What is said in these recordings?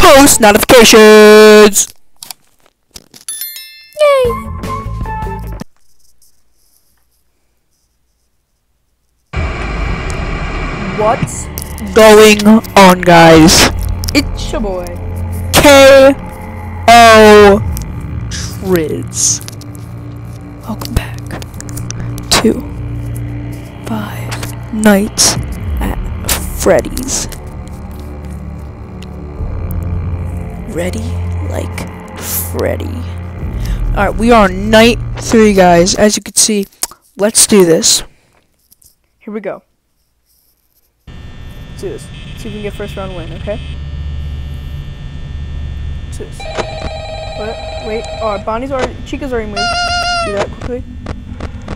post notifications. Yay! What's going on, guys? It's your boy. K O Trizz. Welcome back to Five Nights at Freddy's. Ready like Freddy. Alright, we are night three, guys. As you can see, let's do this. Here we go. Let's do this. See if we can get first round win, okay? Let's do this. Wait, wait. Oh, Bonnie's already, Chica's already moved. Do that quickly.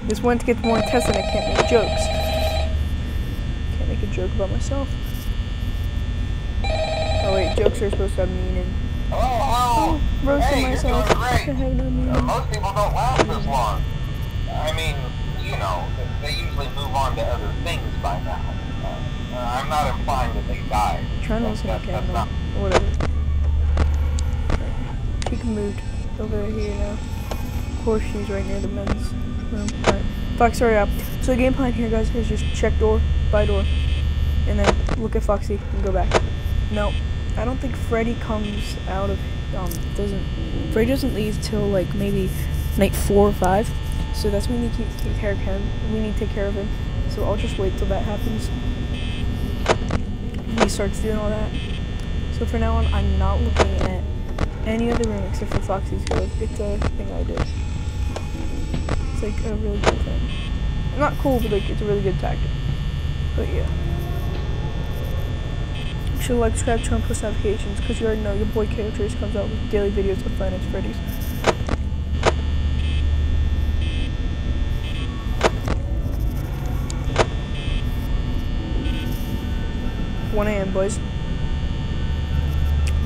Just wanted to get more and I can't make jokes. Can't make a joke about myself. Oh wait, jokes are supposed to have meaning. Hello, hello. Roasting hey, you're myself. doing great. Uh, most people don't last this long. I mean, you know, they usually move on to other things by now. Uh, I'm not implying that they died. trying to listen to that's- that's camera. not- Whatever. Chica moved over here now. Of course, she's right near the men's room. Alright. Foxy, up. So the game plan here, guys, is just check door by door, and then look at Foxy and go back. No, I don't think Freddy comes out of um doesn't. Freddy doesn't leave till like maybe night four or five. So that's when we need to take care of him. We need to take care of him. So I'll just wait till that happens. He starts doing all that. So for now on, I'm not looking at any other room except for Foxy's cove. It's a thing I did. It's like a really cool thing. Not cool, but like it's a really good tactic. But yeah. To like, subscribe, turn on post notifications, because you already know your boy Trace comes out with daily videos of at Freddy's. One AM, boys.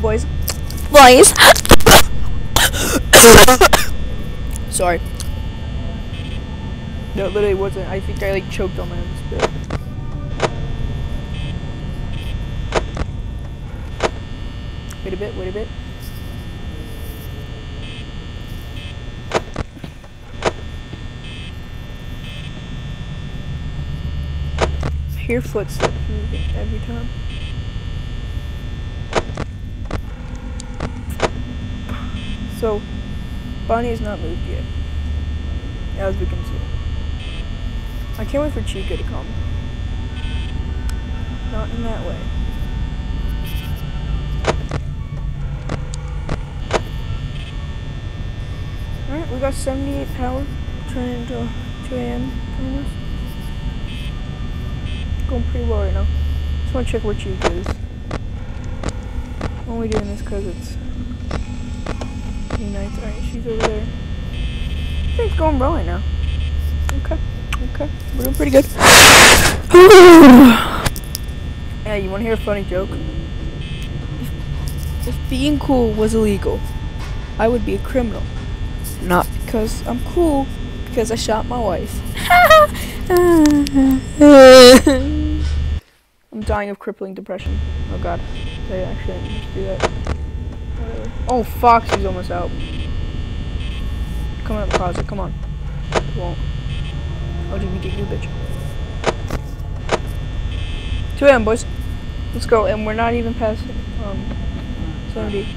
Boys. Boys. Sorry. No, literally wasn't. I think I like choked on my own spit. Wait a bit, wait a bit. I hear footsteps moving every time. So, Bonnie has not moved yet, as we can see. I can't wait for Chica to come. Not in that way. Alright, we got 78 power. Turn into 2 a.m. almost. Going pretty well right now. Just want to check where Chica is. Only doing this because it's nights. Alright, she's over there. Things going well right now. Okay. Okay. We're doing pretty good. yeah, you wanna hear a funny joke? If, if being cool was illegal, I would be a criminal. Not because I'm cool, because I shot my wife. I'm dying of crippling depression. Oh god. I actually just do that. Whatever. Oh, Foxy's almost out. Come out of the closet, come on. Won't. LGBTQ bitch. 2 a.m. boys. Let's go. And we're not even past um 70.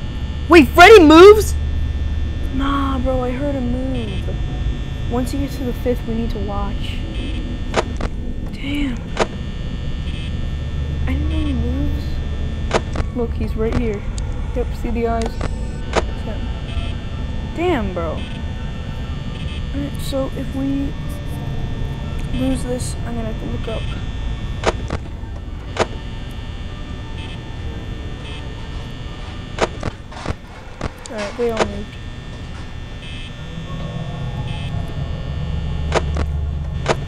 Wait, Freddy moves? Nah, bro, I heard him move. Once he gets to the fifth, we need to watch. Damn. I didn't know he moves. Look, he's right here. Yep, see the eyes? Damn, bro. Alright, so if we lose this, I'm gonna have to look up. Alright, they all moved.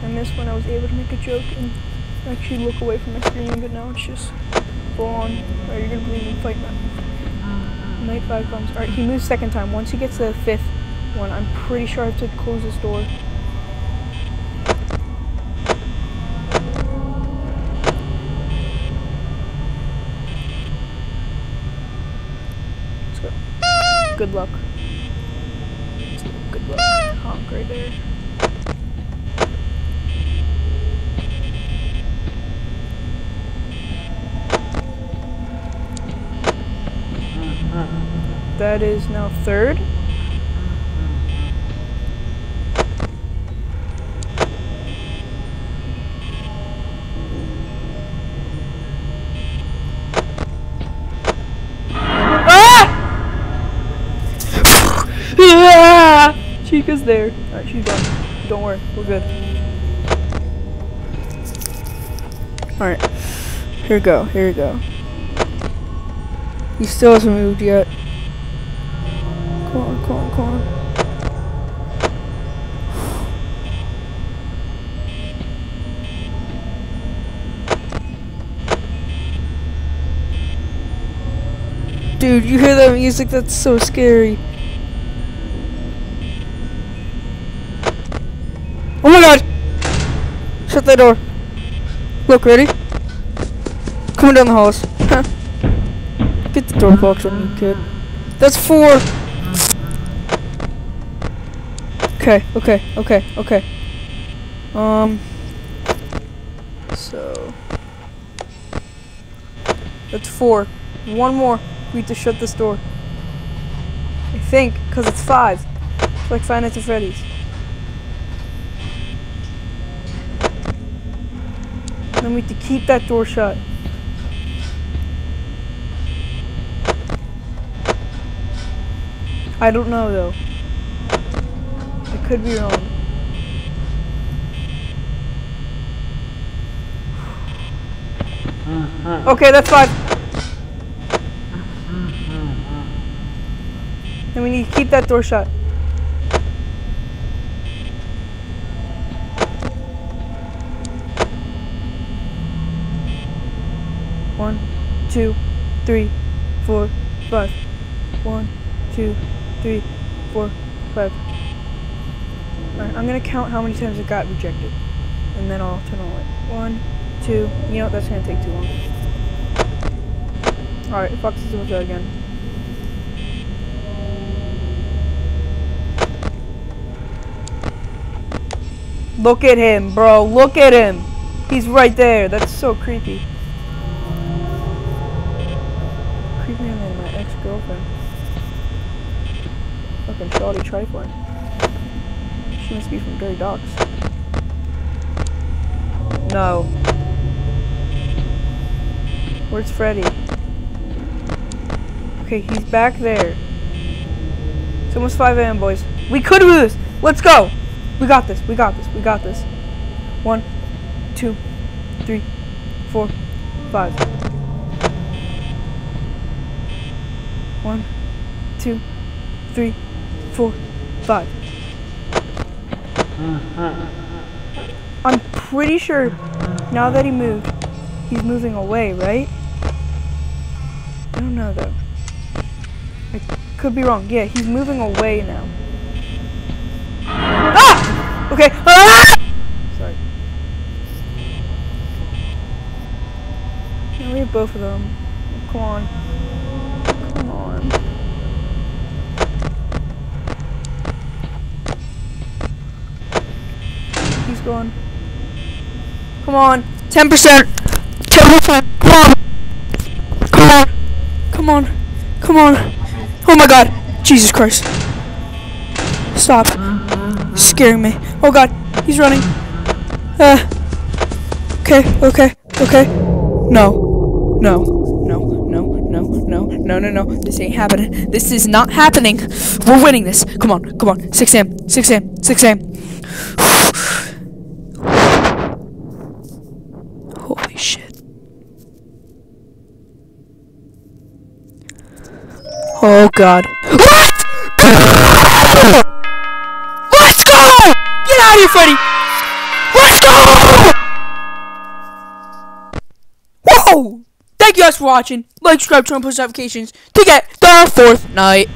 And this one I was able to make a joke and actually look away from my screen, but now it's just full on. Alright, you're gonna believe me, fight uh, uh. night. Night five comes. Alright, he moves second time. Once he gets to the fifth one, I'm pretty sure I have to close this door. Good luck. Good luck. Honk right there. That is now third. Ah! Chica's there. Alright, she's done. Don't worry, we're good. Alright. Here we go, here we go. He still hasn't moved yet. Dude, you hear that music? That's so scary. Oh my god! Shut that door. Look, ready? Coming down the halls. Get the door box on you, kid. That's four! Okay, okay, okay, okay. Um. So. That's four. One more. We need to shut this door. I think, because it's five. It's like Five Nights at Freddy's. Then we need to keep that door shut. I don't know though. Could be wrong. Mm-hmm. Okay, that's five. Then we need to keep that door shut. One, two, three, four, five. One, two, three, four, five. Alright, I'm gonna count how many times it got rejected. And then I'll turn on it. One, two, you know what, that's gonna take too long. Alright, Fox is doing that again. Look at him, bro. Look at him. He's right there. That's so creepy. Creepier than my ex-girlfriend. Fucking shawty trifling. She must be from Dirty Docks. No. Where's Freddy? Okay, he's back there. It's almost 5 a.m., boys. We could do this! Let's go! We got this, we got this, we got this. One, two, three, four, five. One, two, three, four, five. I'm pretty sure now that he moved, he's moving away, right? I don't know though. I could be wrong. Yeah, he's moving away now. Ah! Okay. Ah! Sorry. Yeah, we have both of them. Come on. gone. Come on. 10%. 10%. Come on. Come on. Come on. Come on. Oh my god. Jesus Christ. Stop. Scaring me. Oh god. He's running. Uh. Okay. Okay. Okay. No. No. No, no, no, no, no, no, no. This ain't happening. This is not happening. We're winning this. Come on, come on. 6 a.m., 6 a.m., 6 a.m. Oh god. What? Let's go! Get out of here, Freddy! Let's go! Whoa! Thank you guys for watching. Like, subscribe, turn on post notifications to get the fourth night.